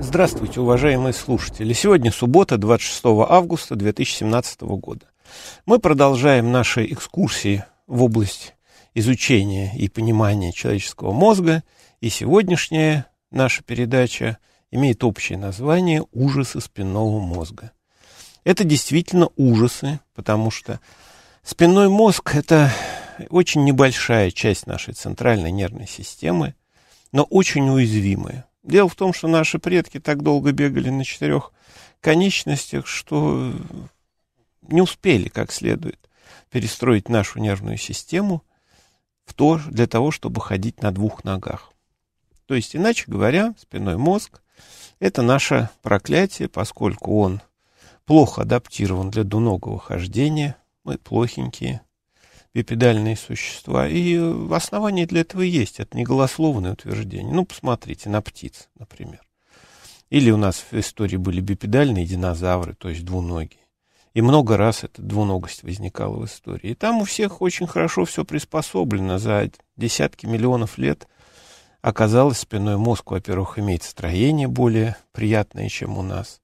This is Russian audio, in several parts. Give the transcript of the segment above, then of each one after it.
Здравствуйте, уважаемые слушатели. Сегодня суббота, 26 августа 2017 года. Мы продолжаем наши экскурсии в область изучения и понимания человеческого мозга. И сегодняшняя наша передача имеет общее название «Ужасы спинного мозга». Это действительно ужасы, потому что спинной мозг – это очень небольшая часть нашей центральной нервной системы, но очень уязвимая. Дело в том, что наши предки так долго бегали на четырех конечностях, что не успели как следует перестроить нашу нервную систему в то, для того, чтобы ходить на двух ногах. То есть, иначе говоря, спиной мозг – это наше проклятие, поскольку он плохо адаптирован для двуногого хождения, мы плохенькие, бипедальные существа. И основания для этого есть. Это не голословное утверждение. Ну, посмотрите на птиц, например. Или у нас в истории были бипедальные динозавры, то есть двуногие. И много раз эта двуногость возникала в истории. И там у всех очень хорошо все приспособлено. За десятки миллионов лет оказалось спиной мозг, во-первых, имеет строение более приятное, чем у нас.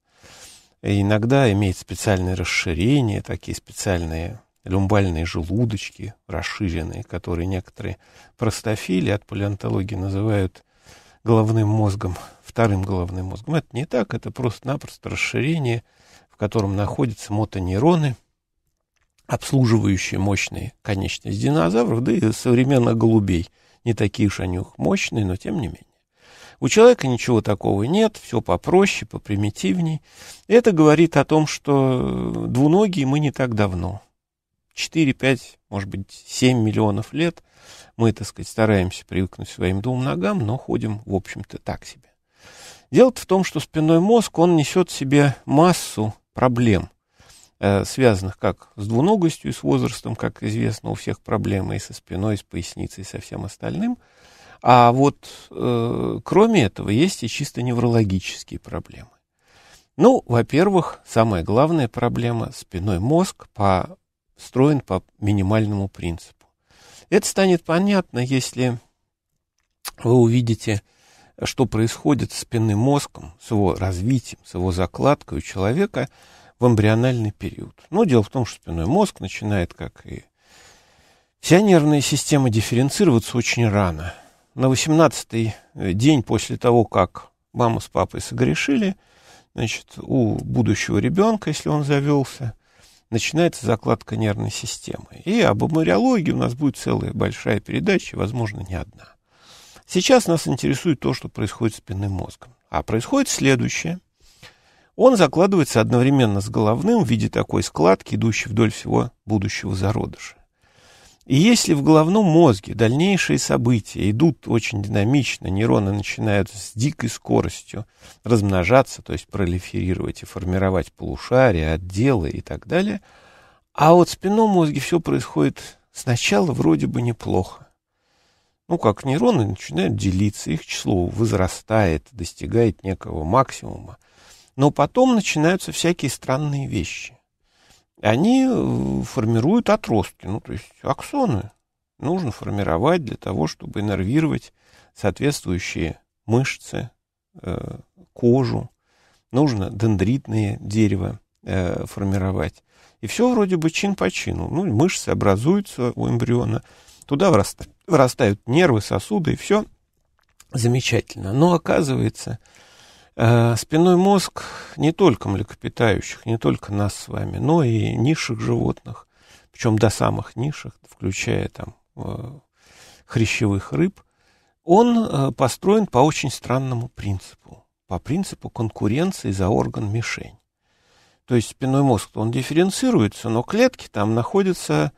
И иногда имеет специальные расширения, такие специальные люмбальные желудочки расширенные, которые некоторые простофили от палеонтологии называют головным мозгом, вторым головным мозгом. Это не так, это просто-напросто расширение, в котором находятся мотонейроны, обслуживающие мощные конечности динозавров, да и современных голубей. Не такие уж они мощные, но тем не менее. У человека ничего такого нет, все попроще, попримитивней. Это говорит о том, что двуногие мы не так давно. 4, 5, может быть, 7 миллионов лет мы, так сказать, стараемся привыкнуть к своим двум ногам, но ходим, в общем-то, так себе. дело в том, что спинной мозг, он несет в себе массу проблем, э, связанных как с двуногостью и с возрастом, как известно, у всех проблемы и со спиной, и с поясницей, и со всем остальным. А вот э, кроме этого есть и чисто неврологические проблемы. Ну, во-первых, самая главная проблема – спиной мозг по строен по минимальному принципу. Это станет понятно, если вы увидите, что происходит с спинным мозгом, с его развитием, с его закладкой у человека в эмбриональный период. Но дело в том, что спинной мозг начинает, как и вся нервная система, дифференцироваться очень рано. На 18-й день после того, как мама с папой согрешили, значит, у будущего ребенка, если он завелся, начинается закладка нервной системы. И об эмбриологии у нас будет целая большая передача, возможно, не одна. Сейчас нас интересует то, что происходит с спинным мозгом. А происходит следующее. Он закладывается одновременно с головным в виде такой складки, идущей вдоль всего будущего зародыша. И если в головном мозге дальнейшие события идут очень динамично, нейроны начинают с дикой скоростью размножаться, то есть пролиферировать и формировать полушария, отделы и так далее, а вот в спинном мозге все происходит сначала вроде бы неплохо. Ну, как нейроны начинают делиться, их число возрастает, достигает некого максимума. Но потом начинаются всякие странные вещи они э, формируют отростки, ну, то есть аксоны нужно формировать для того, чтобы иннервировать соответствующие мышцы, э, кожу, нужно дендритное дерево э, формировать. И все вроде бы чин по чину. Ну, мышцы образуются у эмбриона, туда вырастают нервы, сосуды, и все замечательно. Но оказывается, Э, спинной мозг не только млекопитающих, не только нас с вами, но и низших животных, причем до самых низших, включая там э, хрящевых рыб, он э, построен по очень странному принципу, по принципу конкуренции за орган-мишень. То есть спинной мозг, он дифференцируется, но клетки там находятся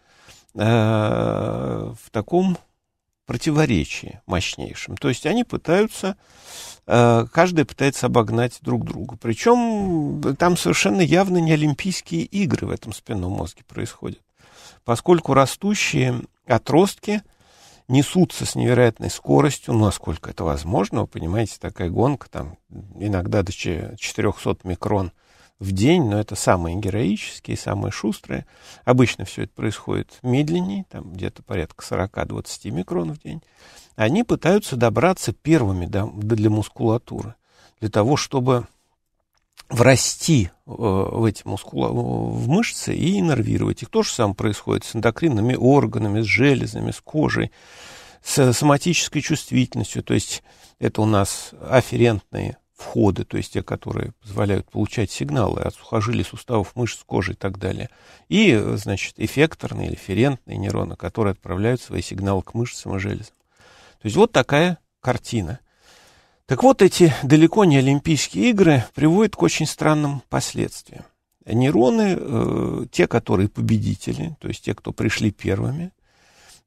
в таком противоречии мощнейшем. То есть они пытаются Э, каждый пытается обогнать друг друга. Причем там совершенно явно не Олимпийские игры в этом спинном мозге происходят. Поскольку растущие отростки несутся с невероятной скоростью, ну, насколько это возможно, вы понимаете, такая гонка, там иногда до 400 микрон – в день, но это самые героические, самые шустрые. Обычно все это происходит медленнее, там где-то порядка 40-20 микрон в день. Они пытаются добраться первыми до, для мускулатуры. для того, чтобы врасти э, в эти мускула, в мышцы и иннервировать их. То же самое происходит с эндокринными органами, с железами, с кожей, с соматической чувствительностью. То есть это у нас афферентные входы, то есть те, которые позволяют получать сигналы от сухожилий, суставов, мышц, кожи и так далее. И, значит, эффекторные или ферентные нейроны, которые отправляют свои сигналы к мышцам и железам. То есть вот такая картина. Так вот, эти далеко не Олимпийские игры приводят к очень странным последствиям. Нейроны, э, те, которые победители, то есть те, кто пришли первыми,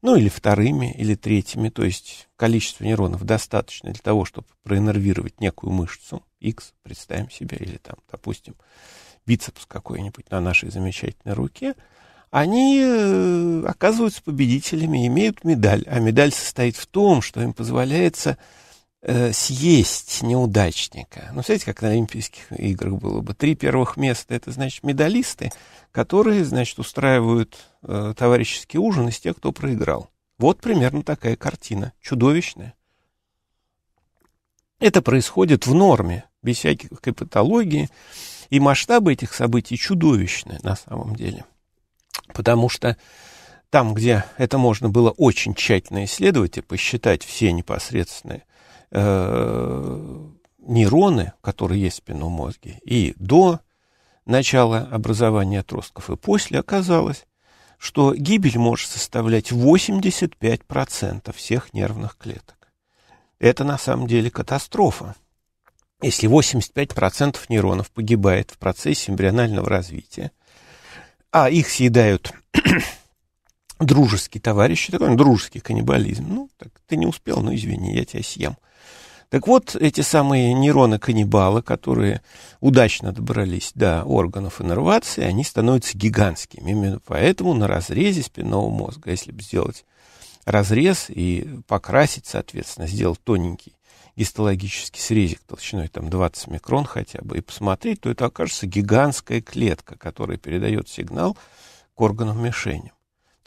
ну или вторыми, или третьими, то есть количество нейронов достаточно для того, чтобы проиннервировать некую мышцу, X, представим себе, или там, допустим, бицепс какой-нибудь на нашей замечательной руке, они э, оказываются победителями, имеют медаль. А медаль состоит в том, что им позволяется э, съесть неудачника. Ну, знаете, как на Олимпийских играх было бы. Три первых места — это, значит, медалисты, которые, значит, устраивают э, товарищеский ужин из тех, кто проиграл. Вот примерно такая картина, чудовищная. Это происходит в норме, без всяких патологии, и масштабы этих событий чудовищные на самом деле. Потому что там, где это можно было очень тщательно исследовать и посчитать все непосредственные э, нейроны, которые есть в спинном мозге, и до начала образования отростков, и после оказалось, что гибель может составлять 85% всех нервных клеток. Это на самом деле катастрофа. Если 85% нейронов погибает в процессе эмбрионального развития, а их съедают дружеские товарищи, такой дружеский каннибализм. Ну, так ты не успел, ну извини, я тебя съем. Так вот, эти самые нейроны-каннибалы, которые удачно добрались до органов иннервации, они становятся гигантскими. Именно поэтому на разрезе спинного мозга, если бы сделать разрез и покрасить, соответственно, сделать тоненький гистологический срезик толщиной там 20 микрон хотя бы, и посмотреть, то это окажется гигантская клетка, которая передает сигнал к органам мишеням.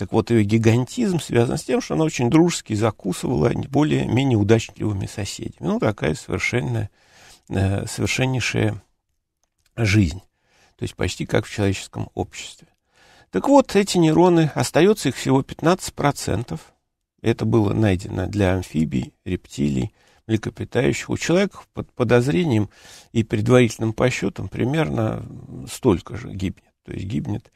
Так вот, ее гигантизм связан с тем, что она очень дружески закусывала более-менее удачливыми соседями. Ну, такая совершенная, э, совершеннейшая жизнь. То есть почти как в человеческом обществе. Так вот, эти нейроны, остается их всего 15%. Это было найдено для амфибий, рептилий, млекопитающих. У человека под подозрением и предварительным подсчетом примерно столько же гибнет. То есть гибнет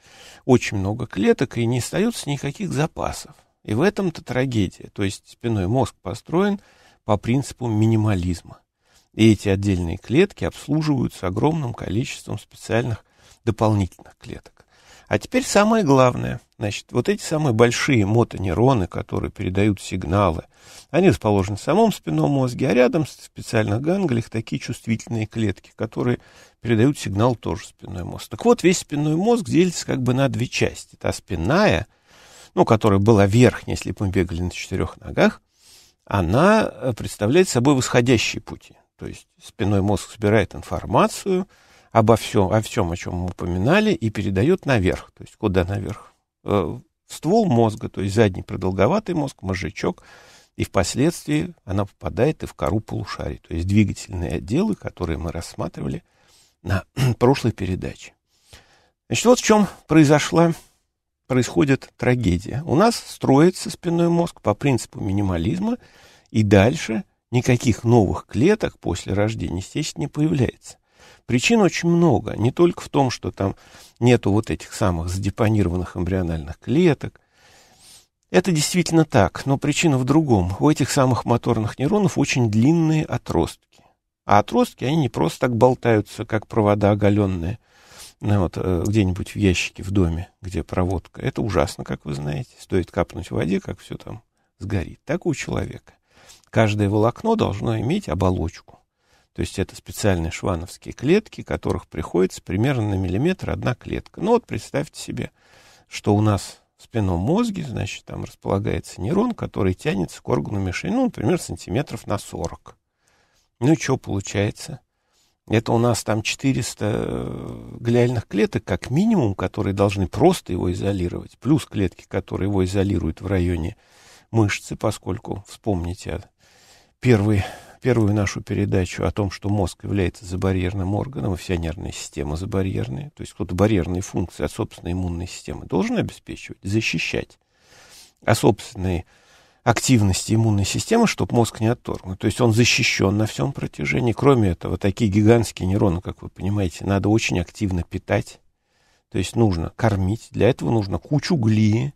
очень много клеток и не остается никаких запасов. И в этом-то трагедия. То есть спиной мозг построен по принципу минимализма. И эти отдельные клетки обслуживаются огромным количеством специальных дополнительных клеток. А теперь самое главное. Значит, вот эти самые большие мотонейроны, которые передают сигналы, они расположены в самом спинном мозге, а рядом в специальных ганглиях такие чувствительные клетки, которые передают сигнал тоже в спинной мозг. Так вот, весь спинной мозг делится как бы на две части. Та спинная, ну, которая была верхняя, если бы мы бегали на четырех ногах, она представляет собой восходящие пути. То есть спинной мозг собирает информацию обо всем, о всем, о чем мы упоминали, и передает наверх. То есть куда наверх? Э, в ствол мозга, то есть задний продолговатый мозг, мозжечок, и впоследствии она попадает и в кору полушарий, то есть двигательные отделы, которые мы рассматривали – на прошлой передаче. Значит, вот в чем произошла, происходит трагедия. У нас строится спинной мозг по принципу минимализма, и дальше никаких новых клеток после рождения, естественно, не появляется. Причин очень много. Не только в том, что там нету вот этих самых задепонированных эмбриональных клеток. Это действительно так, но причина в другом. У этих самых моторных нейронов очень длинные отростки. А отростки, они не просто так болтаются, как провода оголенные, ну, вот, э, где-нибудь в ящике в доме, где проводка. Это ужасно, как вы знаете. Стоит капнуть в воде, как все там сгорит. Так у человека. Каждое волокно должно иметь оболочку. То есть это специальные швановские клетки, которых приходится примерно на миллиметр одна клетка. Ну вот представьте себе, что у нас в спинном мозге, значит, там располагается нейрон, который тянется к органу мишени, ну, например, сантиметров на 40. Ну и что получается? Это у нас там 400 э, глиальных клеток, как минимум, которые должны просто его изолировать, плюс клетки, которые его изолируют в районе мышцы, поскольку, вспомните, первый первую нашу передачу о том, что мозг является забарьерным органом, и вся нервная система забарьерная, то есть кто-то барьерные функции от собственной иммунной системы должен обеспечивать, защищать. А собственные активности иммунной системы, чтобы мозг не отторгнут. То есть он защищен на всем протяжении. Кроме этого, такие гигантские нейроны, как вы понимаете, надо очень активно питать. То есть нужно кормить. Для этого нужно кучу глии,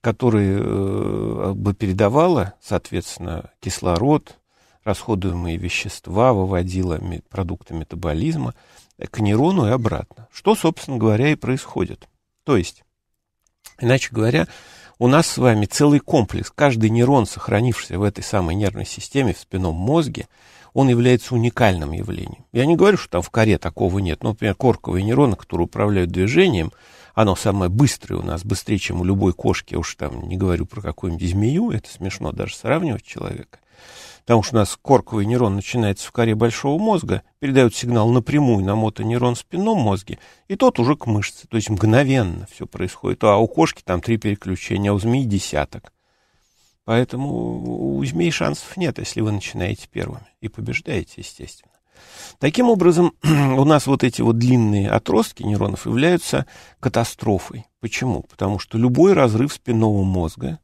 которая э, бы передавала, соответственно, кислород, расходуемые вещества, выводила продукты метаболизма к нейрону и обратно. Что, собственно говоря, и происходит. То есть, иначе говоря, у нас с вами целый комплекс. Каждый нейрон, сохранившийся в этой самой нервной системе, в спинном мозге, он является уникальным явлением. Я не говорю, что там в коре такого нет. Но, например, корковые нейроны, которые управляют движением, оно самое быстрое у нас, быстрее, чем у любой кошки. Я уж там не говорю про какую-нибудь змею, это смешно даже сравнивать человека потому что у нас корковый нейрон начинается в коре большого мозга, передает сигнал напрямую на мотонейрон в спинном мозге, и тот уже к мышце. То есть мгновенно все происходит. А у кошки там три переключения, а у змеи десяток. Поэтому у змей шансов нет, если вы начинаете первыми. И побеждаете, естественно. Таким образом, у нас вот эти вот длинные отростки нейронов являются катастрофой. Почему? Потому что любой разрыв спинного мозга,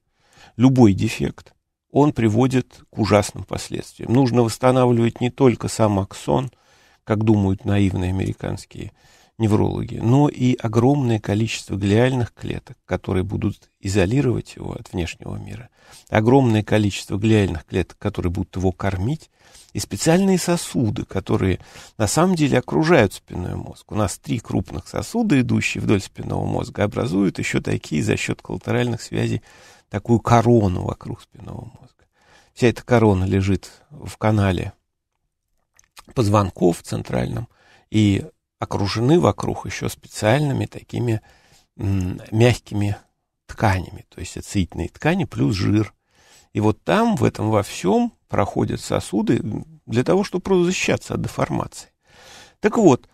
любой дефект, он приводит к ужасным последствиям. Нужно восстанавливать не только сам аксон, как думают наивные американские неврологи, но и огромное количество глиальных клеток, которые будут изолировать его от внешнего мира, огромное количество глиальных клеток, которые будут его кормить, и специальные сосуды, которые на самом деле окружают спинной мозг. У нас три крупных сосуда, идущие вдоль спинного мозга, образуют еще такие за счет коллатеральных связей такую корону вокруг спинного мозга. Вся эта корона лежит в канале позвонков центральном и окружены вокруг еще специальными такими мягкими тканями, то есть ацетильные ткани плюс жир. И вот там, в этом во всем, проходят сосуды для того, чтобы просто защищаться от деформации. Так вот,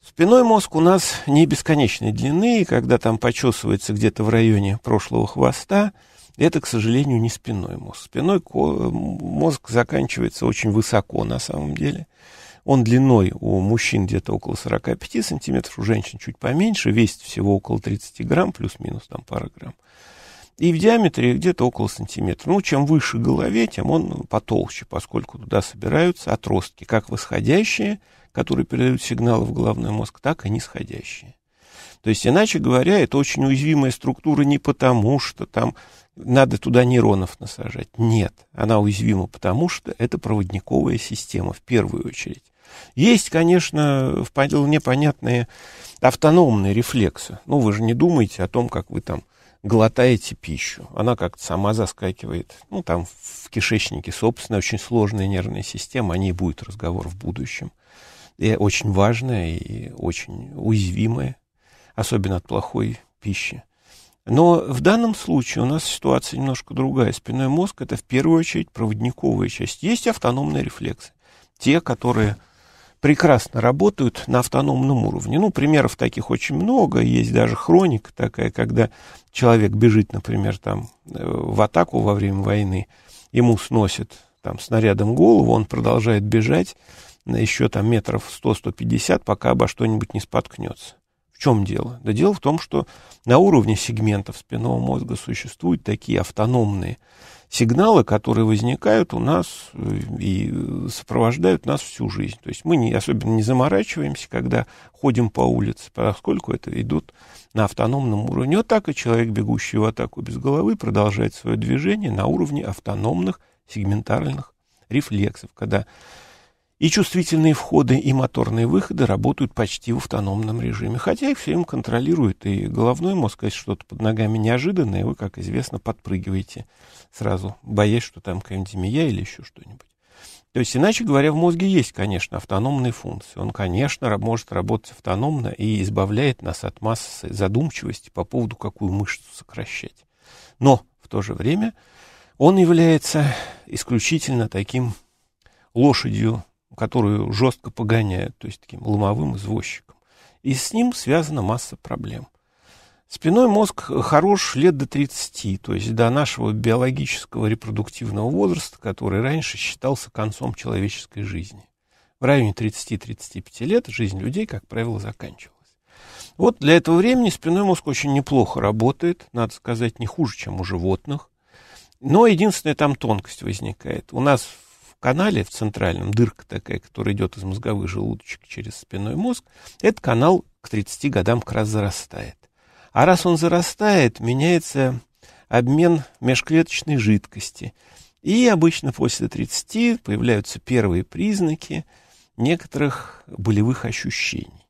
спиной мозг у нас не бесконечной длины, и когда там почесывается где-то в районе прошлого хвоста, это, к сожалению, не спинной мозг. Спиной мозг заканчивается очень высоко на самом деле. Он длиной у мужчин где-то около 45 сантиметров, у женщин чуть поменьше, весит всего около 30 грамм, плюс-минус там пара грамм. И в диаметре где-то около сантиметра. Ну, чем выше голове, тем он потолще, поскольку туда собираются отростки, как восходящие, которые передают сигналы в головной мозг, так и нисходящие. То есть, иначе говоря, это очень уязвимая структура не потому, что там надо туда нейронов насажать. Нет, она уязвима, потому что это проводниковая система в первую очередь. Есть, конечно, вполне понятные автономные рефлексы. Ну, вы же не думаете о том, как вы там глотаете пищу. Она как-то сама заскакивает. Ну, там в кишечнике, собственно, очень сложная нервная система. О ней будет разговор в будущем. И очень важная и очень уязвимая, особенно от плохой пищи. Но в данном случае у нас ситуация немножко другая. Спинной мозг – это в первую очередь проводниковая часть. Есть автономные рефлексы. Те, которые прекрасно работают на автономном уровне. Ну, примеров таких очень много. Есть даже хроника такая, когда человек бежит, например, там, э, в атаку во время войны, ему сносит там, снарядом голову, он продолжает бежать еще там метров 100-150, пока обо что-нибудь не споткнется. В чем дело? Да дело в том, что на уровне сегментов спинного мозга существуют такие автономные сигналы, которые возникают у нас э, и сопровождают нас всю жизнь. То есть мы не, особенно не заморачиваемся, когда ходим по улице, поскольку это идут на автономном уровне. Вот так и человек, бегущий в атаку без головы, продолжает свое движение на уровне автономных сегментарных рефлексов, когда и чувствительные входы, и моторные выходы работают почти в автономном режиме. Хотя их все время контролирует и головной мозг, если что-то под ногами неожиданное, вы, как известно, подпрыгиваете сразу, боясь, что там какая-нибудь змея или еще что-нибудь. То есть, иначе говоря, в мозге есть, конечно, автономные функции. Он, конечно, может работать автономно и избавляет нас от массы задумчивости по поводу, какую мышцу сокращать. Но в то же время он является исключительно таким лошадью которую жестко погоняют, то есть таким ломовым извозчиком. И с ним связана масса проблем. Спиной мозг хорош лет до 30, то есть до нашего биологического репродуктивного возраста, который раньше считался концом человеческой жизни. В районе 30-35 лет жизнь людей, как правило, заканчивалась. Вот для этого времени спинной мозг очень неплохо работает, надо сказать, не хуже, чем у животных. Но единственная там тонкость возникает. У нас канале, в центральном, дырка такая, которая идет из мозговых желудочек через спинной мозг, этот канал к 30 годам как раз зарастает. А раз он зарастает, меняется обмен межклеточной жидкости. И обычно после 30 появляются первые признаки некоторых болевых ощущений,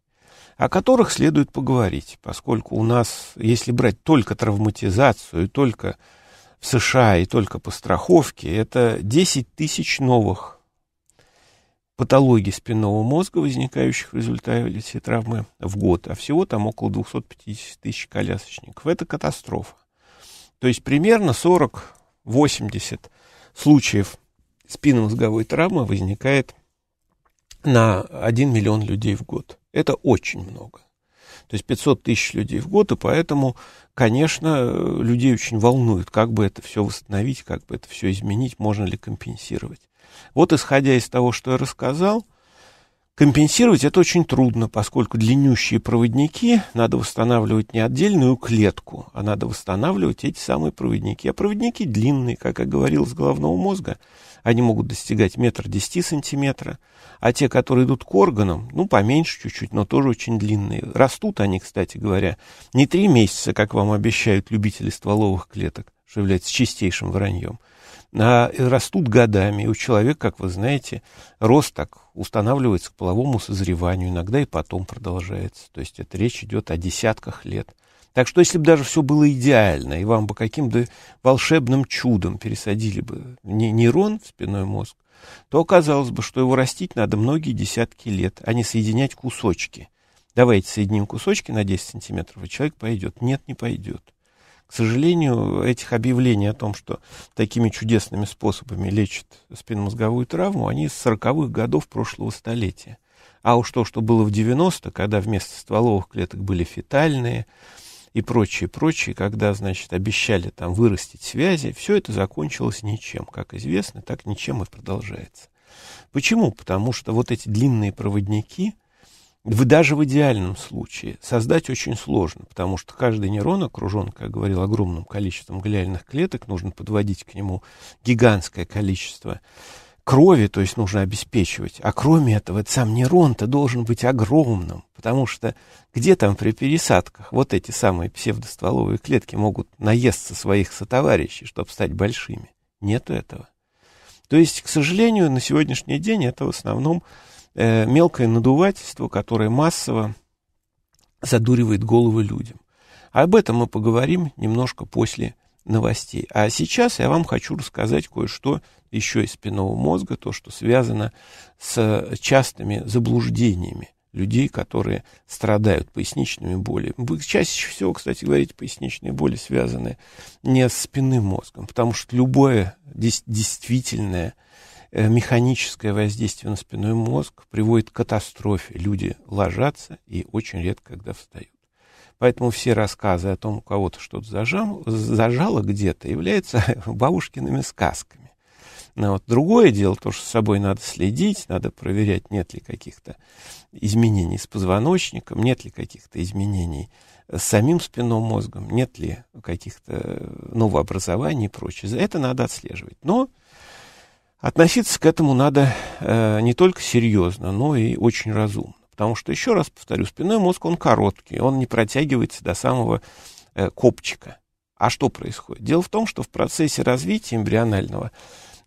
о которых следует поговорить, поскольку у нас, если брать только травматизацию, только в США и только по страховке, это 10 тысяч новых патологий спинного мозга, возникающих в результате травмы в год, а всего там около 250 тысяч колясочников. Это катастрофа. То есть примерно 40-80 случаев спинномозговой травмы возникает на 1 миллион людей в год. Это очень много. То есть 500 тысяч людей в год, и поэтому, конечно, людей очень волнует, как бы это все восстановить, как бы это все изменить, можно ли компенсировать. Вот исходя из того, что я рассказал, компенсировать это очень трудно, поскольку длиннющие проводники надо восстанавливать не отдельную клетку, а надо восстанавливать эти самые проводники. А проводники длинные, как я говорил, с головного мозга, они могут достигать метр десяти сантиметра, а те, которые идут к органам, ну, поменьше чуть-чуть, но тоже очень длинные. Растут они, кстати говоря, не три месяца, как вам обещают любители стволовых клеток, что является чистейшим враньем, а растут годами. И у человека, как вы знаете, рост так устанавливается к половому созреванию, иногда и потом продолжается. То есть это речь идет о десятках лет. Так что если бы даже все было идеально, и вам бы каким-то волшебным чудом пересадили бы нейрон в спинной мозг, то оказалось бы, что его растить надо многие десятки лет, а не соединять кусочки. Давайте соединим кусочки на 10 сантиметров, и человек пойдет. Нет, не пойдет. К сожалению, этих объявлений о том, что такими чудесными способами лечат спинномозговую травму, они с 40-х годов прошлого столетия. А уж то, что было в 90-х, когда вместо стволовых клеток были фетальные и прочее, прочее, когда, значит, обещали там вырастить связи, все это закончилось ничем. Как известно, так ничем и продолжается. Почему? Потому что вот эти длинные проводники – вы даже в идеальном случае создать очень сложно, потому что каждый нейрон окружен, как говорил, огромным количеством глиальных клеток, нужно подводить к нему гигантское количество крови, то есть нужно обеспечивать. А кроме этого, сам нейрон-то должен быть огромным, потому что где там при пересадках вот эти самые псевдостволовые клетки могут наесться своих сотоварищей, чтобы стать большими? Нету этого. То есть, к сожалению, на сегодняшний день это в основном э, мелкое надувательство, которое массово задуривает головы людям. Об этом мы поговорим немножко после новостей. А сейчас я вам хочу рассказать кое-что еще из спинного мозга, то, что связано с частыми заблуждениями людей, которые страдают поясничными болями. Вы чаще всего, кстати говоря, поясничные боли связаны не с спинным мозгом, потому что любое действительное механическое воздействие на спинной мозг приводит к катастрофе. Люди ложатся и очень редко когда встают. Поэтому все рассказы о том, у кого-то что-то зажало, зажало где-то, являются бабушкиными сказками. Но вот другое дело, то, что с собой надо следить, надо проверять, нет ли каких-то изменений с позвоночником, нет ли каких-то изменений с самим спинным мозгом, нет ли каких-то новообразований и прочее. Это надо отслеживать. Но Относиться к этому надо э, не только серьезно, но и очень разумно. Потому что, еще раз повторю, спинной мозг, он короткий, он не протягивается до самого э, копчика. А что происходит? Дело в том, что в процессе развития эмбрионального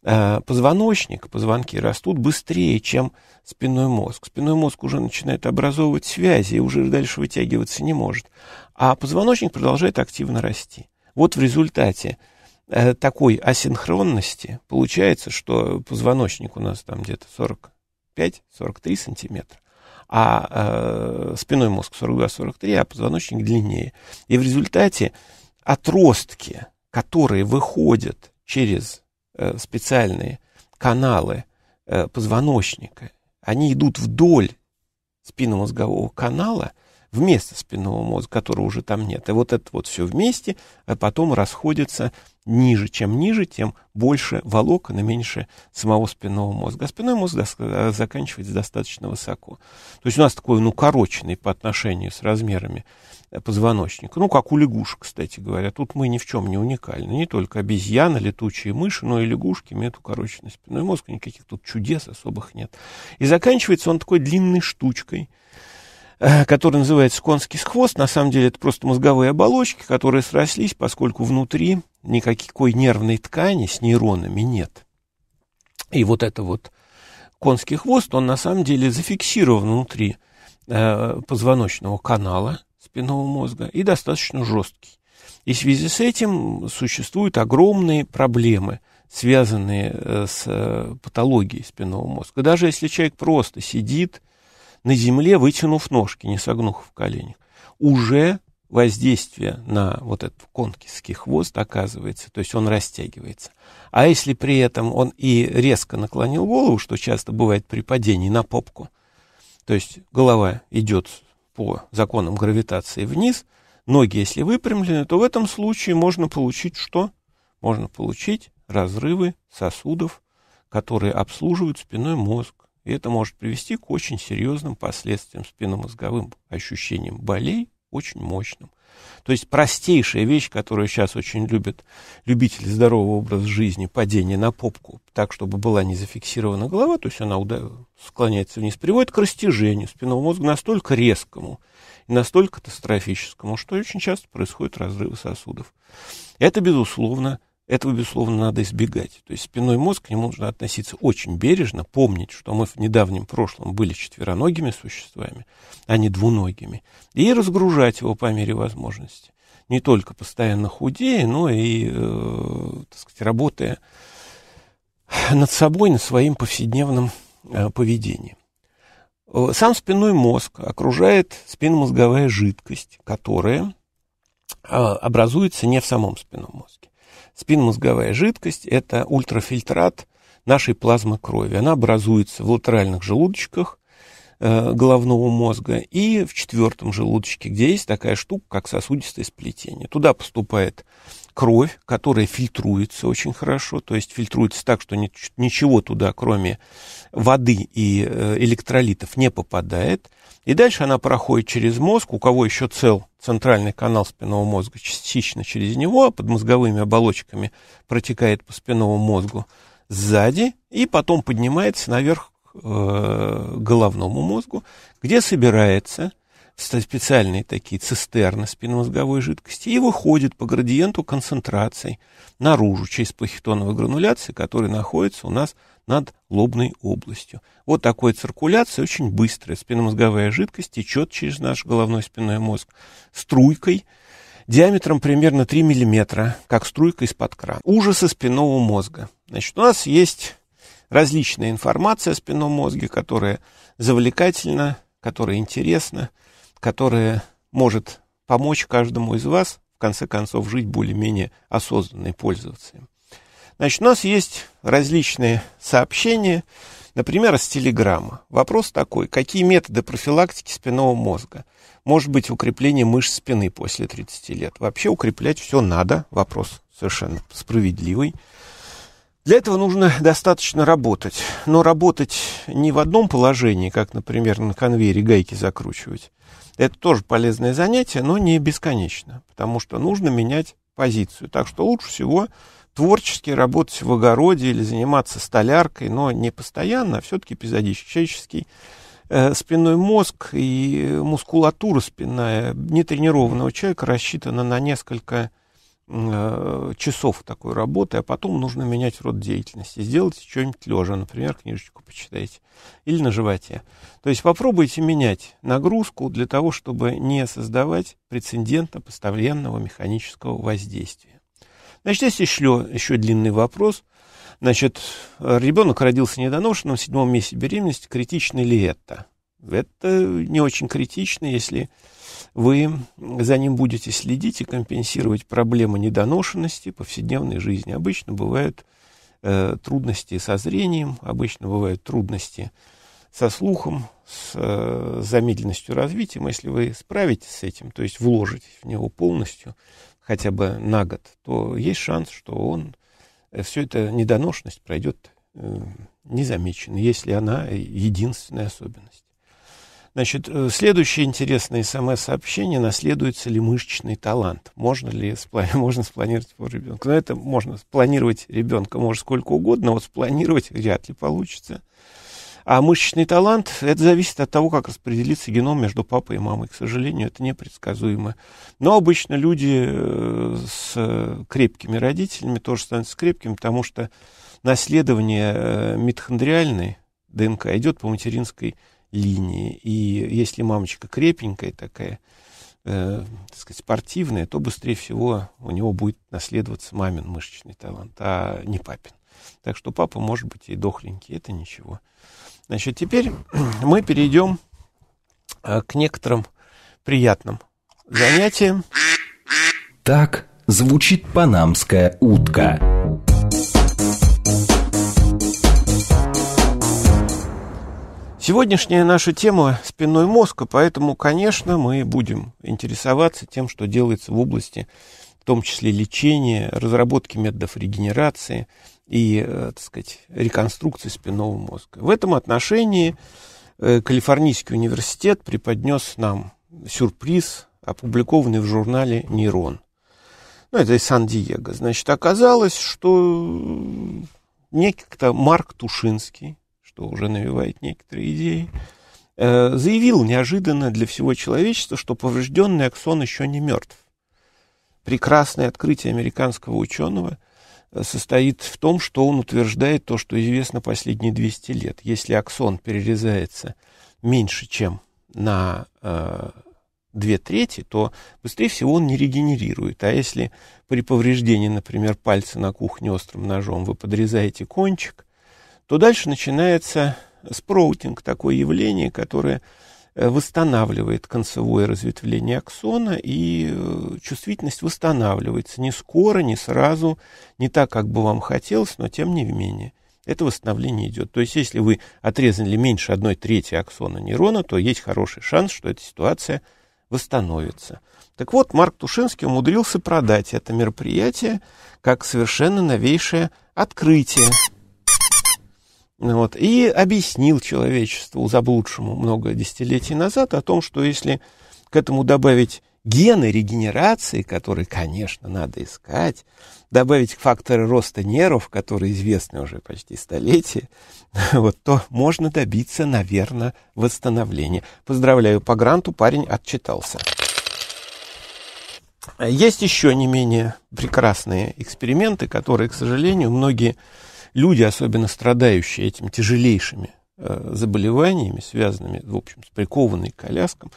э, позвоночник, позвонки растут быстрее, чем спинной мозг. Спинной мозг уже начинает образовывать связи и уже дальше вытягиваться не может. А позвоночник продолжает активно расти. Вот в результате такой асинхронности получается, что позвоночник у нас там где-то 45-43 сантиметра, а э, спиной мозг 42-43, а позвоночник длиннее. И в результате отростки, которые выходят через э, специальные каналы э, позвоночника, они идут вдоль спинномозгового канала вместо спинного мозга, которого уже там нет. И вот это вот все вместе, а потом расходится ниже. Чем ниже, тем больше волокон и меньше самого спинного мозга. А спинной мозг э, заканчивается достаточно высоко. То есть у нас такой, ну, короченный по отношению с размерами э, позвоночника. Ну, как у лягушек, кстати говоря. Тут мы ни в чем не уникальны. Не только обезьяны, летучие мыши, но и лягушки имеют укороченный спинной мозг. Никаких тут чудес особых нет. И заканчивается он такой длинной штучкой – который называется конский хвост. На самом деле это просто мозговые оболочки, которые срослись, поскольку внутри никакой нервной ткани с нейронами нет. И вот это вот конский хвост, он на самом деле зафиксирован внутри э, позвоночного канала спинного мозга и достаточно жесткий. И в связи с этим существуют огромные проблемы, связанные э, с э, патологией спинного мозга. Даже если человек просто сидит на земле, вытянув ножки, не согнув в коленях, уже воздействие на вот этот конкистский хвост оказывается, то есть он растягивается. А если при этом он и резко наклонил голову, что часто бывает при падении на попку, то есть голова идет по законам гравитации вниз, ноги, если выпрямлены, то в этом случае можно получить что? Можно получить разрывы сосудов, которые обслуживают спиной мозг. И это может привести к очень серьезным последствиям спинномозговым ощущениям болей, очень мощным. То есть простейшая вещь, которую сейчас очень любят любители здорового образа жизни, падение на попку, так, чтобы была не зафиксирована голова, то есть она склоняется вниз, приводит к растяжению спинного мозга настолько резкому и настолько катастрофическому, что очень часто происходят разрывы сосудов. Это, безусловно, этого, безусловно, надо избегать. То есть спинной мозг, к нему нужно относиться очень бережно, помнить, что мы в недавнем прошлом были четвероногими существами, а не двуногими, и разгружать его по мере возможности. Не только постоянно худея, но и, э, так сказать, работая над собой, над своим повседневным э, поведением. Э, сам спинной мозг окружает спинномозговая жидкость, которая э, образуется не в самом спинном мозге. Спинномозговая жидкость – это ультрафильтрат нашей плазмы крови. Она образуется в латеральных желудочках э, головного мозга и в четвертом желудочке, где есть такая штука, как сосудистое сплетение. Туда поступает кровь, которая фильтруется очень хорошо, то есть фильтруется так, что ничего туда, кроме воды и э, электролитов, не попадает. И дальше она проходит через мозг, у кого еще цел центральный канал спинного мозга, частично через него, а под мозговыми оболочками протекает по спинному мозгу сзади, и потом поднимается наверх э, головному мозгу, где собирается специальные такие цистерны спинномозговой жидкости и выходит по градиенту концентрации наружу через пахитоновые грануляции, которые находятся у нас над лобной областью. Вот такая циркуляция очень быстрая. Спинномозговая жидкость течет через наш головной спинной мозг струйкой, диаметром примерно 3 мм, как струйка из-под крана. Ужасы спинного мозга. Значит, у нас есть различная информация о спинном мозге, которая завлекательна, которая интересна, которая может помочь каждому из вас, в конце концов, жить более-менее осознанно и пользоваться им. Значит, у нас есть различные сообщения, например, с телеграмма. Вопрос такой, какие методы профилактики спинного мозга? Может быть, укрепление мышц спины после 30 лет. Вообще укреплять все надо, вопрос совершенно справедливый. Для этого нужно достаточно работать, но работать не в одном положении, как, например, на конвейере гайки закручивать. Это тоже полезное занятие, но не бесконечно, потому что нужно менять позицию. Так что лучше всего творчески работать в огороде или заниматься столяркой, но не постоянно, а все-таки эпизодически. Человеческий э, спинной мозг и мускулатура спинная нетренированного человека рассчитана на несколько часов такой работы, а потом нужно менять род деятельности. Сделайте что-нибудь лежа, например, книжечку почитайте, или на животе. То есть попробуйте менять нагрузку для того, чтобы не создавать прецедента постоянного механического воздействия. Значит, есть еще, еще длинный вопрос. Значит, ребенок родился недоношенным в седьмом месяце беременности. Критично ли это? Это не очень критично, если вы за ним будете следить и компенсировать проблемы недоношенности повседневной жизни. Обычно бывают э, трудности со зрением, обычно бывают трудности со слухом, с э, замедленностью развития, если вы справитесь с этим, то есть вложитесь в него полностью, хотя бы на год, то есть шанс, что он, э, все это недоношенность пройдет э, незамеченно, если она единственная особенность. Значит, э, следующее интересное СМС-сообщение, наследуется ли мышечный талант. Можно ли можно спланировать его ребенка? Ну, это можно спланировать ребенка, может, сколько угодно, но вот спланировать вряд ли получится. А мышечный талант, это зависит от того, как распределится геном между папой и мамой. К сожалению, это непредсказуемо. Но обычно люди э, с крепкими родителями тоже становятся крепкими, потому что наследование э, митохондриальной ДНК идет по материнской линии. И если мамочка крепенькая такая, э, так сказать, спортивная, то быстрее всего у него будет наследоваться мамин мышечный талант, а не папин. Так что папа может быть и дохленький, это ничего. Значит, теперь мы перейдем э, к некоторым приятным занятиям. Так звучит панамская утка. Сегодняшняя наша тема – спинной мозг, поэтому, конечно, мы будем интересоваться тем, что делается в области, в том числе лечения, разработки методов регенерации и, э, так сказать, реконструкции спинного мозга. В этом отношении э, Калифорнийский университет преподнес нам сюрприз, опубликованный в журнале «Нейрон». Ну, это из Сан-Диего. Значит, оказалось, что некто Марк Тушинский, что уже навевает некоторые идеи, э, заявил неожиданно для всего человечества, что поврежденный аксон еще не мертв. Прекрасное открытие американского ученого э, состоит в том, что он утверждает то, что известно последние 200 лет. Если аксон перерезается меньше, чем на э, две трети, то быстрее всего он не регенерирует. А если при повреждении, например, пальца на кухне острым ножом вы подрезаете кончик, то дальше начинается спроутинг, такое явление, которое э, восстанавливает концевое разветвление аксона, и э, чувствительность восстанавливается не скоро, не сразу, не так, как бы вам хотелось, но тем не менее. Это восстановление идет. То есть, если вы отрезали меньше одной трети аксона нейрона, то есть хороший шанс, что эта ситуация восстановится. Так вот, Марк Тушинский умудрился продать это мероприятие как совершенно новейшее открытие. Вот, и объяснил человечеству заблудшему много десятилетий назад о том, что если к этому добавить гены регенерации, которые, конечно, надо искать, добавить факторы роста нервов, которые известны уже почти столетия, вот, то можно добиться, наверное, восстановления. Поздравляю по гранту, парень отчитался. Есть еще не менее прекрасные эксперименты, которые, к сожалению, многие люди, особенно страдающие этими тяжелейшими э, заболеваниями, связанными, в общем, с прикованной коляском,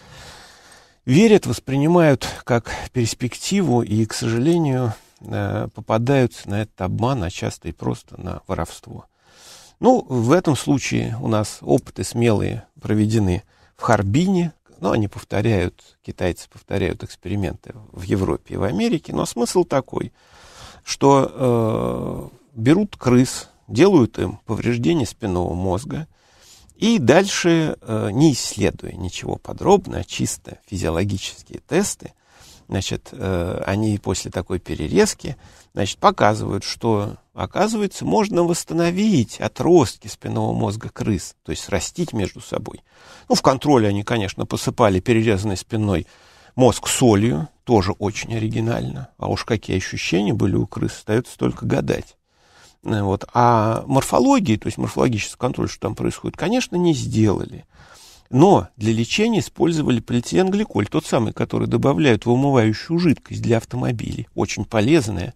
верят, воспринимают как перспективу и, к сожалению, э, попадаются на этот обман, а часто и просто на воровство. Ну, в этом случае у нас опыты смелые проведены в Харбине, ну, они повторяют, китайцы повторяют эксперименты в Европе и в Америке, но смысл такой, что э, берут крыс, делают им повреждение спинного мозга, и дальше, э, не исследуя ничего подробно, чисто физиологические тесты, значит, э, они после такой перерезки, значит, показывают, что, оказывается, можно восстановить отростки спинного мозга крыс, то есть растить между собой. Ну, в контроле они, конечно, посыпали перерезанный спинной мозг солью, тоже очень оригинально. А уж какие ощущения были у крыс, остается только гадать. Э, вот. А морфологии, то есть морфологический контроль, что там происходит, конечно, не сделали. Но для лечения использовали полиэтиленгликоль, тот самый, который добавляют в умывающую жидкость для автомобилей. Очень полезное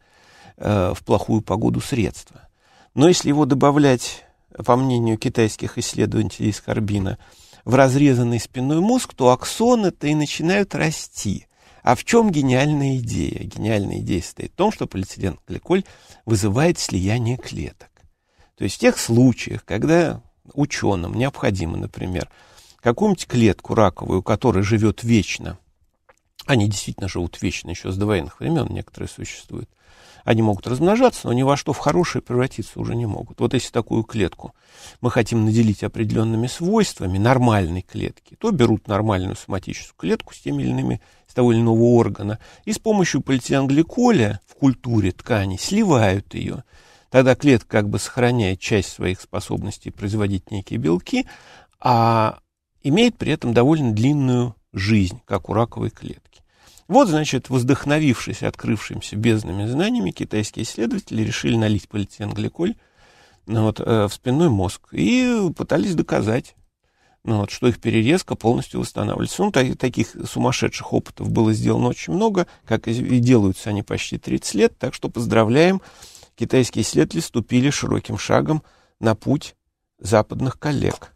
э, в плохую погоду средство. Но если его добавлять, по мнению китайских исследователей из Карбина, в разрезанный спинной мозг, то аксоны-то и начинают расти. А в чем гениальная идея? Гениальная идея состоит в том, что полиэтиленгликоль вызывает слияние клеток. То есть в тех случаях, когда ученым необходимо, например, какую-нибудь клетку раковую, которая живет вечно, они действительно живут вечно, еще с довоенных времен некоторые существуют, Они могут размножаться, но ни во что в хорошее превратиться уже не могут. Вот если такую клетку мы хотим наделить определенными свойствами нормальной клетки, то берут нормальную соматическую клетку с теми или иными, с того или иного органа, и с помощью полиэтиленгликоля в культуре ткани сливают ее. Тогда клетка как бы сохраняет часть своих способностей производить некие белки, а имеет при этом довольно длинную жизнь, как у раковой клетки. Вот, значит, вдохновившись открывшимися бездными знаниями, китайские исследователи решили налить полиэтиленгликоль ну, вот, э, в спинной мозг и пытались доказать, ну, вот, что их перерезка полностью восстанавливается. Ну, так, таких сумасшедших опытов было сделано очень много, как и делаются они почти 30 лет, так что поздравляем, китайские исследователи ступили широким шагом на путь западных коллег.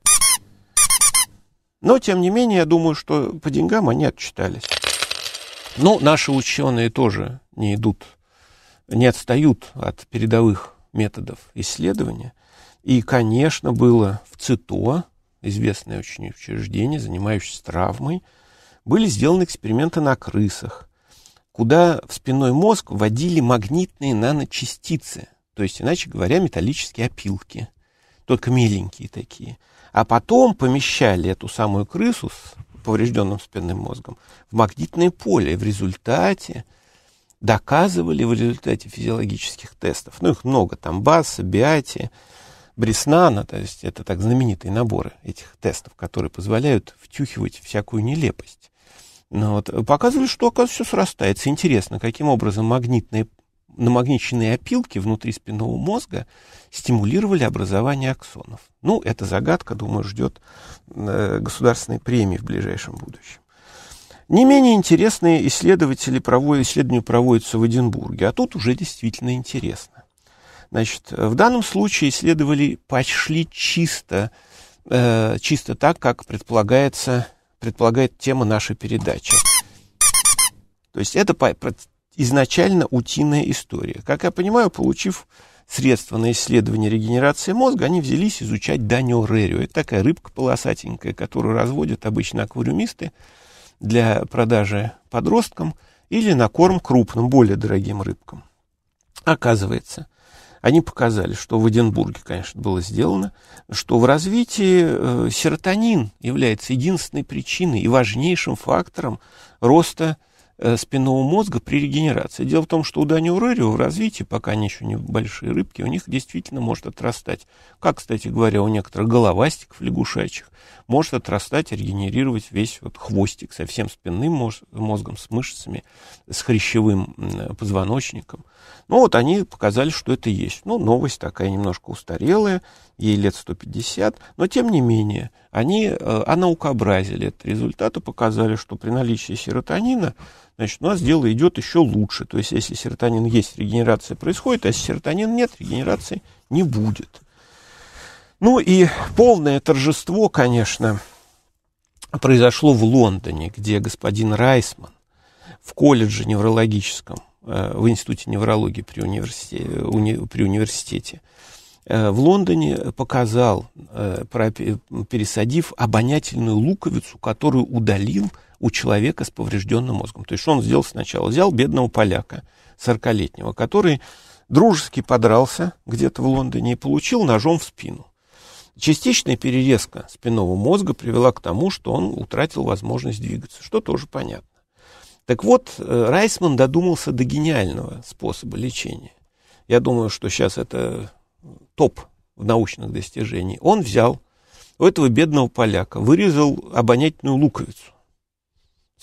Но, тем не менее, я думаю, что по деньгам они отчитались. Ну, наши ученые тоже не идут, не отстают от передовых методов исследования. И, конечно, было в ЦИТО, известное очень учреждение, занимающееся травмой, были сделаны эксперименты на крысах, куда в спинной мозг вводили магнитные наночастицы, то есть, иначе говоря, металлические опилки, только меленькие такие – а потом помещали эту самую крысу с поврежденным спинным мозгом в магнитное поле. В результате доказывали, в результате физиологических тестов, ну их много, там Басса, Биати, Бреснана, то есть это так знаменитые наборы этих тестов, которые позволяют втюхивать всякую нелепость. Но вот, показывали, что, оказывается, все срастается. Интересно, каким образом магнитные намагниченные опилки внутри спинного мозга стимулировали образование аксонов. Ну, эта загадка, думаю, ждет э, государственной премии в ближайшем будущем. Не менее интересные исследователи проводят, исследования проводятся в Эдинбурге, а тут уже действительно интересно. Значит, в данном случае исследовали пошли чисто, э, чисто так, как предполагается, предполагает тема нашей передачи. То есть это изначально утиная история. Как я понимаю, получив средства на исследование регенерации мозга, они взялись изучать Данио Рерио. Это такая рыбка полосатенькая, которую разводят обычно аквариумисты для продажи подросткам или на корм крупным, более дорогим рыбкам. Оказывается, они показали, что в Эдинбурге, конечно, было сделано, что в развитии э, серотонин является единственной причиной и важнейшим фактором роста спинного мозга при регенерации. Дело в том, что у Данио Рерио в развитии, пока они еще не большие рыбки, у них действительно может отрастать, как, кстати говоря, у некоторых головастиков лягушачьих, может отрастать регенерировать весь вот хвостик со всем спинным мозгом, с мышцами, с хрящевым позвоночником. Ну вот они показали, что это есть. Ну, новость такая немножко устарелая, ей лет 150, но тем не менее, они э, анаукообразили этот результат и показали, что при наличии серотонина, значит, у нас дело идет еще лучше. То есть, если серотонин есть, регенерация происходит, а если серотонин нет, регенерации не будет. Ну и полное торжество, конечно, произошло в Лондоне, где господин Райсман в колледже неврологическом, э, в Институте неврологии при университете, уни, при университете в Лондоне показал, э, пересадив обонятельную луковицу, которую удалил у человека с поврежденным мозгом. То есть что он сделал сначала? Взял бедного поляка, 40-летнего, который дружески подрался где-то в Лондоне и получил ножом в спину. Частичная перерезка спинного мозга привела к тому, что он утратил возможность двигаться, что тоже понятно. Так вот, э, Райсман додумался до гениального способа лечения. Я думаю, что сейчас это топ научных достижениях, он взял у этого бедного поляка, вырезал обонятельную луковицу.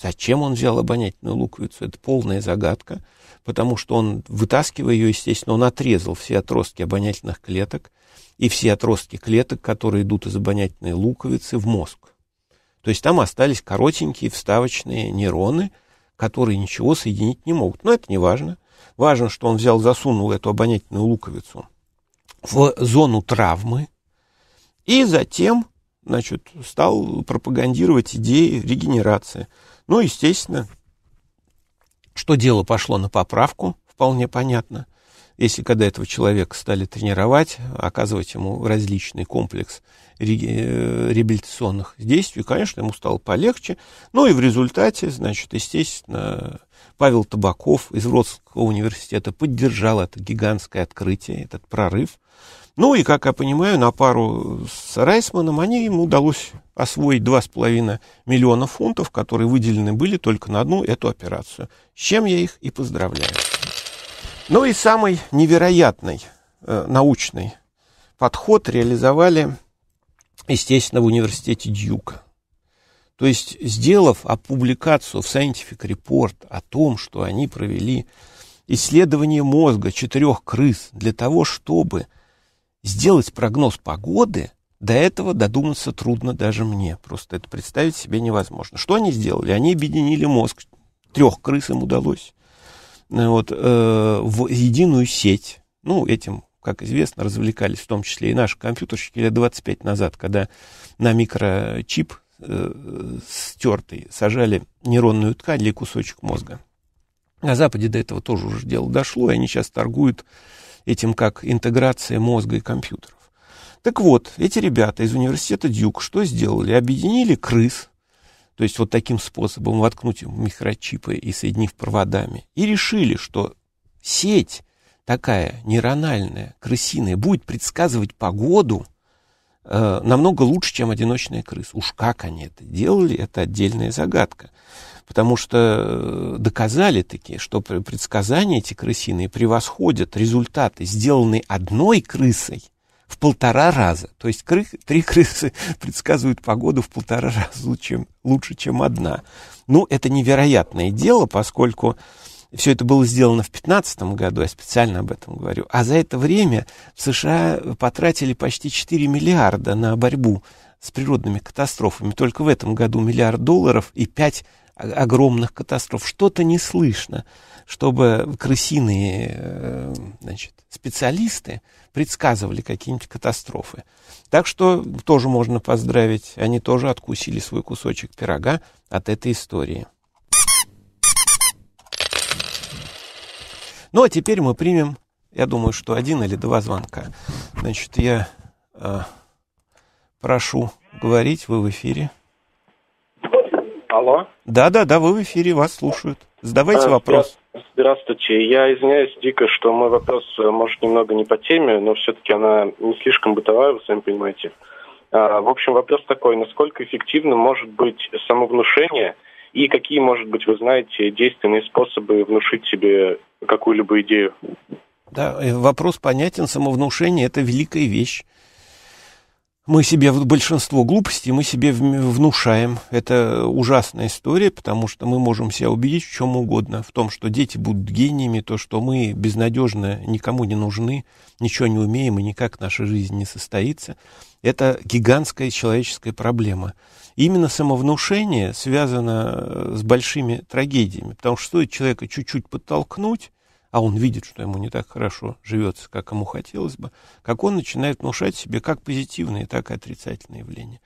Зачем он взял обонятельную луковицу? Это полная загадка, потому что он, вытаскивая ее, естественно, он отрезал все отростки обонятельных клеток и все отростки клеток, которые идут из обонятельной луковицы в мозг. То есть там остались коротенькие вставочные нейроны, которые ничего соединить не могут. Но это не важно. Важно, что он взял, засунул эту обонятельную луковицу в зону травмы и затем значит, стал пропагандировать идеи регенерации. Ну, естественно, что дело пошло на поправку, вполне понятно. Если когда этого человека стали тренировать, оказывать ему различный комплекс э, реабилитационных действий, конечно, ему стало полегче. Ну и в результате, значит, естественно, Павел Табаков из Вроцлавского университета поддержал это гигантское открытие, этот прорыв. Ну и, как я понимаю, на пару с Райсманом они ему удалось освоить 2,5 миллиона фунтов, которые выделены были только на одну эту операцию. С чем я их и поздравляю. Ну и самый невероятный э, научный подход реализовали, естественно, в университете Дьюка. То есть, сделав опубликацию в Scientific Report о том, что они провели исследование мозга четырех крыс для того, чтобы сделать прогноз погоды, до этого додуматься трудно даже мне. Просто это представить себе невозможно. Что они сделали? Они объединили мозг. Трех крыс им удалось. Вот, э, в единую сеть. Ну, этим, как известно, развлекались в том числе и наши компьютерщики лет 25 назад, когда на микрочип э, стертый сажали нейронную ткань или кусочек мозга. На Западе до этого тоже уже дело дошло, и они сейчас торгуют этим как интеграция мозга и компьютеров. Так вот, эти ребята из университета Дюк что сделали? Объединили крыс, то есть вот таким способом воткнуть микрочипы и соединив проводами, и решили, что сеть такая нейрональная, крысиная, будет предсказывать погоду э, намного лучше, чем одиночная крыса. Уж как они это делали, это отдельная загадка потому что э, доказали таки, что предсказания эти крысиные превосходят результаты, сделанные одной крысой, в полтора раза. То есть кры, три крысы предсказывают погоду в полтора раза лучше, лучше, чем одна. Ну, это невероятное дело, поскольку все это было сделано в 2015 году, я специально об этом говорю. А за это время в США потратили почти 4 миллиарда на борьбу с природными катастрофами. Только в этом году миллиард долларов и 5 огромных катастроф. Что-то не слышно, чтобы крысиные э, значит, специалисты предсказывали какие-нибудь катастрофы. Так что тоже можно поздравить. Они тоже откусили свой кусочек пирога от этой истории. Ну, а теперь мы примем, я думаю, что один или два звонка. Значит, я э, прошу говорить, вы в эфире. Алло. Да-да-да, вы в эфире, вас слушают. Задавайте а, вопрос. Здравствуйте. Я извиняюсь дико, что мой вопрос э, может немного не по теме, но все-таки она не слишком бытовая, вы сами понимаете. А, в общем, вопрос такой. Насколько эффективным может быть самовнушение и какие, может быть, вы знаете, действенные способы внушить себе какую-либо идею? Да, э, вопрос понятен. Самовнушение – это великая вещь мы себе большинство глупостей мы себе внушаем. Это ужасная история, потому что мы можем себя убедить в чем угодно. В том, что дети будут гениями, то, что мы безнадежно никому не нужны, ничего не умеем и никак наша жизнь не состоится. Это гигантская человеческая проблема. И именно самовнушение связано э, с большими трагедиями, потому что стоит человека чуть-чуть подтолкнуть, а он видит, что ему не так хорошо живется, как ему хотелось бы, как он начинает внушать себе как позитивные, так и отрицательные явления.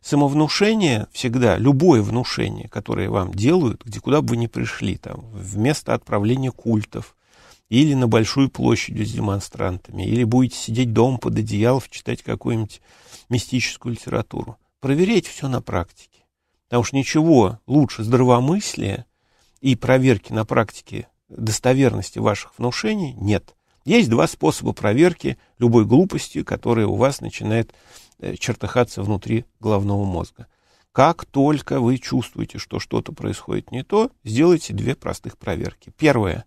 Самовнушение всегда, любое внушение, которое вам делают, где куда бы вы ни пришли, там, вместо отправления культов, или на большую площадь с демонстрантами, или будете сидеть дома под одеялом, читать какую-нибудь мистическую литературу. Проверяйте все на практике. Потому что ничего лучше здравомыслия и проверки на практике достоверности ваших внушений нет. Есть два способа проверки любой глупости, которая у вас начинает э, чертыхаться внутри головного мозга. Как только вы чувствуете, что что-то происходит не то, сделайте две простых проверки. Первое.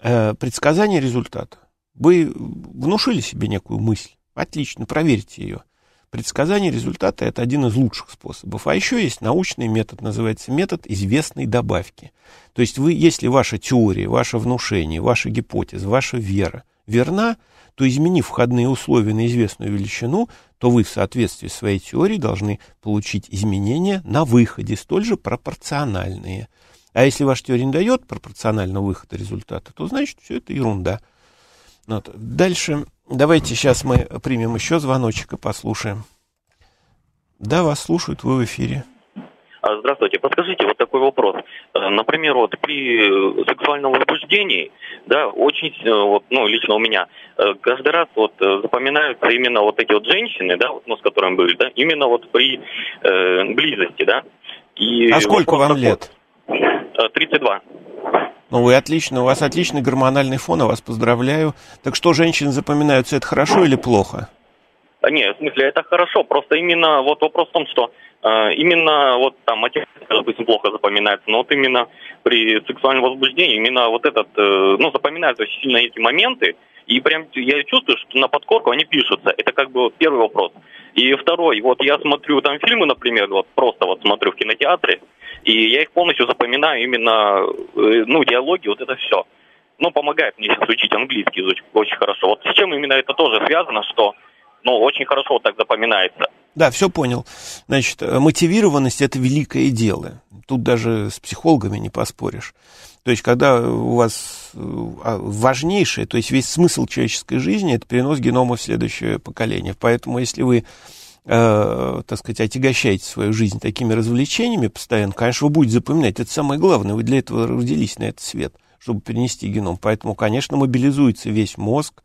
Э, предсказание результата. Вы внушили себе некую мысль. Отлично, проверьте ее. Предсказание результата – это один из лучших способов. А еще есть научный метод, называется метод известной добавки. То есть вы, если ваша теория, ваше внушение, ваша гипотеза, ваша вера верна, то изменив входные условия на известную величину, то вы в соответствии с своей теорией должны получить изменения на выходе, столь же пропорциональные. А если ваша теория не дает пропорционального выхода результата, то значит все это ерунда. Вот. Дальше Давайте сейчас мы примем еще звоночек и послушаем. Да, вас слушают, вы в эфире. А, здравствуйте. Подскажите, вот такой вопрос. Э, например, вот при сексуальном возбуждении, да, очень, э, вот, ну, лично у меня, э, каждый раз вот запоминаются именно вот эти вот женщины, да, вот, ну, с которыми были, да, именно вот при э, близости, да. И а сколько вам такой, лет? 32. Ну, вы отлично, у вас отличный гормональный фон, я вас поздравляю. Так что женщины запоминаются, это хорошо или плохо? А, нет, в смысле, это хорошо. Просто именно вот вопрос в том, что э, именно вот там математика, допустим, плохо запоминается, но вот именно при сексуальном возбуждении именно вот этот, э, ну, запоминаются очень сильно эти моменты, и прям я чувствую, что на подкорку они пишутся. Это как бы первый вопрос. И второй, вот я смотрю там фильмы, например, вот просто вот смотрю в кинотеатре, и я их полностью запоминаю именно, э, ну, диалоги, вот это все. Ну, помогает мне сейчас учить английский очень, очень хорошо. Вот с чем именно это тоже связано, что, ну, очень хорошо вот так запоминается. Да, все понял. Значит, э, мотивированность – это великое дело. Тут даже с психологами не поспоришь. То есть, когда у вас э, а, важнейшее, то есть весь смысл человеческой жизни – это перенос генома в следующее поколение. Поэтому, если вы э, так сказать, отягощаете свою жизнь такими развлечениями постоянно, конечно, вы будете запоминать. Это самое главное. Вы для этого родились на этот свет чтобы перенести геном. Поэтому, конечно, мобилизуется весь мозг,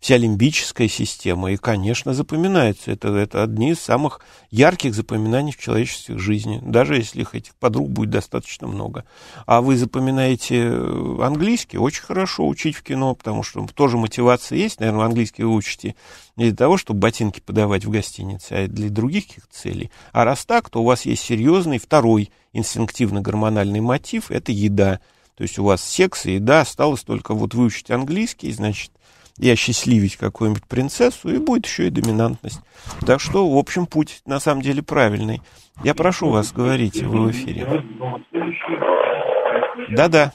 вся лимбическая система, и, конечно, запоминается. Это, это одни из самых ярких запоминаний в человеческой жизни, даже если их этих подруг будет достаточно много. А вы запоминаете э, английский, очень хорошо учить в кино, потому что тоже мотивация есть, наверное, английский вы учите не для того, чтобы ботинки подавать в гостинице, а для других каких-то целей. А раз так, то у вас есть серьезный второй инстинктивно-гормональный мотив – это еда – то есть у вас секс и еда, осталось только вот выучить английский, значит, и осчастливить какую-нибудь принцессу, и будет еще и доминантность. Так что, в общем, путь на самом деле правильный. Я прошу вас, говорите, вы в эфире. Да-да,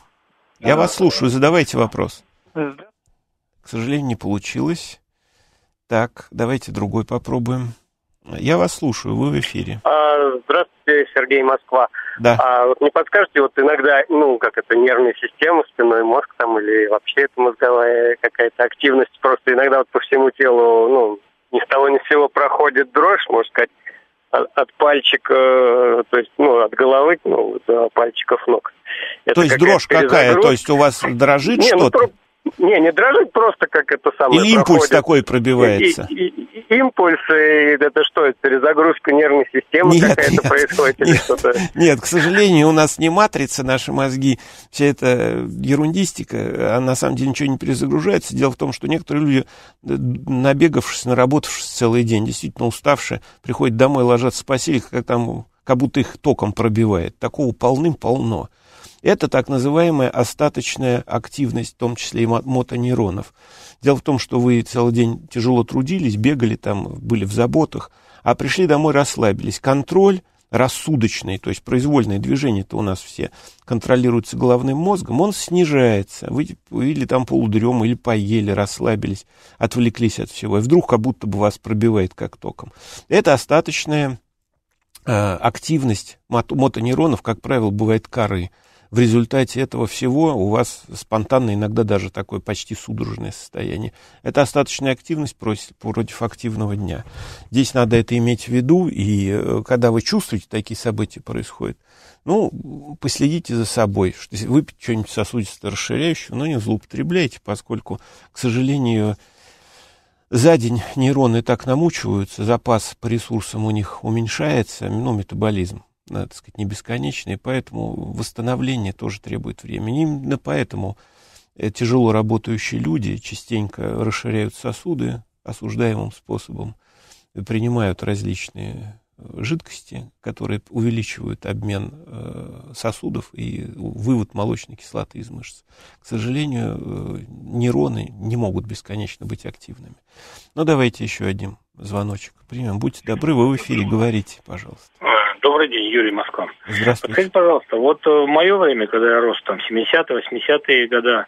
я вас слушаю, задавайте вопрос. К сожалению, не получилось. Так, давайте другой попробуем. Я вас слушаю, вы в эфире. А, здравствуйте, Сергей Москва. Да. А вот не подскажете, вот иногда, ну, как это, нервная система, спинной мозг там, или вообще это мозговая какая-то активность, просто иногда вот по всему телу, ну, ни с того ни с сего проходит дрожь, можно сказать, от, от пальчика, то есть, ну, от головы, ну, до пальчиков ног. Это то есть дрожь какая? То есть у вас дрожит ну, что-то? Ну, не, не дрожит просто, как это самое Или импульс проходит. такой пробивается? И, и, и, импульсы, это что, это перезагрузка нервной системы нет, какая-то нет, происходит или что-то? Нет, к сожалению, у нас не матрица, наши мозги, вся эта ерундистика, а на самом деле ничего не перезагружается. Дело в том, что некоторые люди, набегавшись, наработавшись целый день, действительно уставшие, приходят домой, ложатся в постель, как там как будто их током пробивает. Такого полным-полно. Это так называемая остаточная активность, в том числе и мотонейронов. Дело в том, что вы целый день тяжело трудились, бегали там, были в заботах, а пришли домой, расслабились. Контроль рассудочный, то есть произвольные движения-то у нас все контролируются головным мозгом, он снижается. Вы или там полудрема, или поели, расслабились, отвлеклись от всего. И вдруг как будто бы вас пробивает как током. Это остаточная э, активность мотонейронов, как правило, бывает коры в результате этого всего у вас спонтанно иногда даже такое почти судорожное состояние. Это остаточная активность против активного дня. Здесь надо это иметь в виду, и э, когда вы чувствуете, такие события происходят, ну, последите за собой, что выпить что-нибудь сосудисто расширяющее, но не злоупотребляйте, поскольку, к сожалению, за день нейроны так намучиваются, запас по ресурсам у них уменьшается, ну, метаболизм так сказать, не бесконечные, поэтому восстановление тоже требует времени. Именно поэтому э, тяжело работающие люди частенько расширяют сосуды осуждаемым способом, принимают различные э, жидкости, которые увеличивают обмен э, сосудов и вывод молочной кислоты из мышц. К сожалению, нейроны не могут бесконечно быть активными. Но давайте еще один звоночек примем. Будьте добры, вы в эфире, говорите, пожалуйста. Добрый день, Юрий Москва. Здравствуйте. Скажите, пожалуйста, вот э, в мое время, когда я рос, там, 70-е, 80-е годы,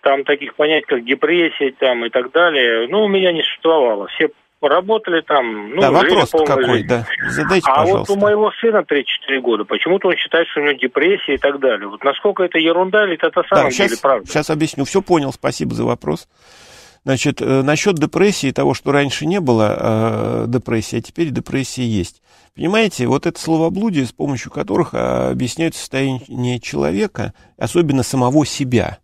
там таких понятий, как депрессия там, и так далее, ну, у меня не существовало. Все работали там, ну, да, вопрос какой, жизнь. да, задайте, А пожалуйста. вот у моего сына 34 года, почему-то он считает, что у него депрессия и так далее. Вот насколько это ерунда или это на самом да, сейчас, деле правда? Сейчас объясню, все понял, спасибо за вопрос. Значит, э, насчет депрессии, того, что раньше не было э, депрессии, а теперь депрессия есть. Понимаете, вот это словоблудие, с помощью которых а, объясняют состояние человека, особенно самого себя.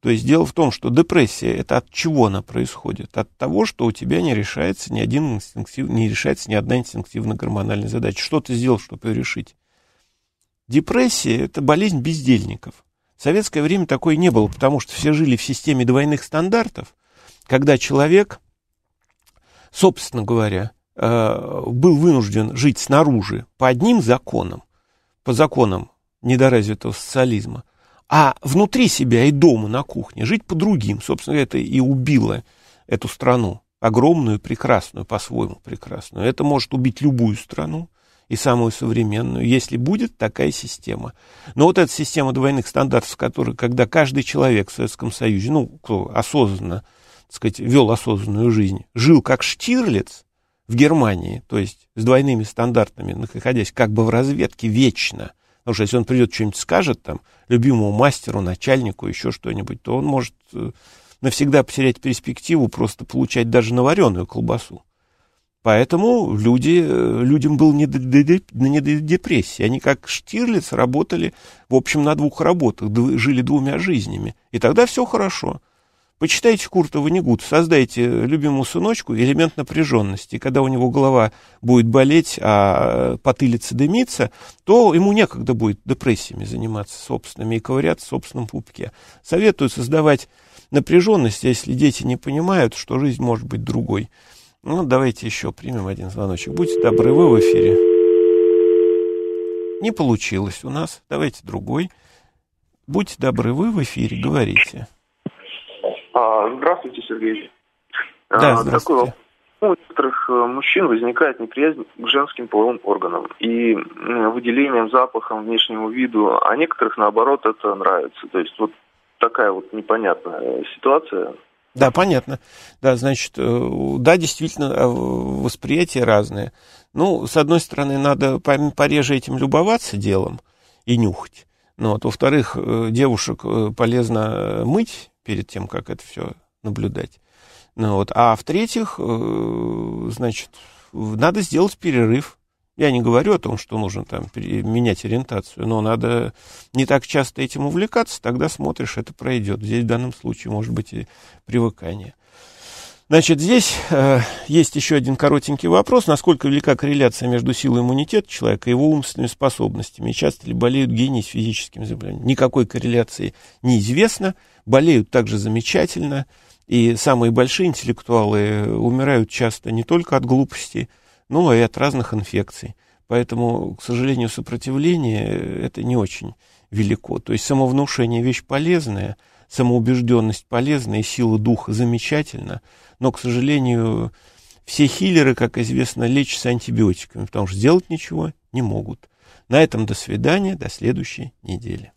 То есть дело в том, что депрессия это от чего она происходит? От того, что у тебя не решается ни один инстинктив, не решается ни одна инстинктивно-гормональная задача. Что ты сделал, чтобы ее решить? Депрессия это болезнь бездельников. В советское время такой не было, потому что все жили в системе двойных стандартов, когда человек, собственно говоря, э, был вынужден жить снаружи по одним законам, по законам недоразвитого социализма, а внутри себя и дома на кухне жить по другим. Собственно, это и убило эту страну, огромную, прекрасную, по-своему прекрасную. Это может убить любую страну, и самую современную, если будет такая система. Но вот эта система двойных стандартов, которая, когда каждый человек в Советском Союзе, ну, кто осознанно, так сказать, вел осознанную жизнь, жил как Штирлиц в Германии, то есть с двойными стандартами, находясь как бы в разведке вечно, Потому что если он придет, что-нибудь скажет там, любимому мастеру, начальнику, еще что-нибудь, то он может э, навсегда потерять перспективу просто получать даже навареную колбасу. Поэтому люди, э, людям был не до, депрессии. Они, как Штирлиц, работали, в общем, на двух работах, жили двумя жизнями. И тогда все хорошо. Почитайте Курта Ванигут, создайте любимому сыночку элемент напряженности. Когда у него голова будет болеть, а потылица дымится, то ему некогда будет депрессиями заниматься собственными и ковыряться в собственном пупке. Советую создавать напряженность, если дети не понимают, что жизнь может быть другой. Ну, давайте еще примем один звоночек. Будьте добры, вы в эфире. Не получилось у нас. Давайте другой. Будьте добры, вы в эфире, говорите. А, здравствуйте, Сергей. Да, а, здравствуйте. Такой у некоторых э, мужчин возникает неприязнь к женским половым органам и выделением, запахом, внешнему виду, а некоторых, наоборот, это нравится. То есть вот такая вот непонятная ситуация. Да, понятно. Да, значит, э, да, действительно, э, восприятия разные. Ну, с одной стороны, надо пореже этим любоваться делом и нюхать. Ну, вот, во-вторых, э, девушек полезно мыть перед тем, как это все наблюдать. Ну, вот. А в-третьих, значит, надо сделать перерыв я не говорю о том, что нужно там менять ориентацию, но надо не так часто этим увлекаться, тогда смотришь, это пройдет. Здесь в данном случае может быть и привыкание. Значит, здесь э, есть еще один коротенький вопрос. Насколько велика корреляция между силой иммунитета человека и его умственными способностями? Часто ли болеют гении с физическими заболеваниями? Никакой корреляции неизвестно. Болеют также замечательно. И самые большие интеллектуалы умирают часто не только от глупости, ну и от разных инфекций. Поэтому, к сожалению, сопротивление это не очень велико. То есть самовнушение вещь полезная, самоубежденность полезная, и сила духа замечательна, но, к сожалению, все хиллеры, как известно, лечатся антибиотиками, потому что сделать ничего не могут. На этом до свидания, до следующей недели.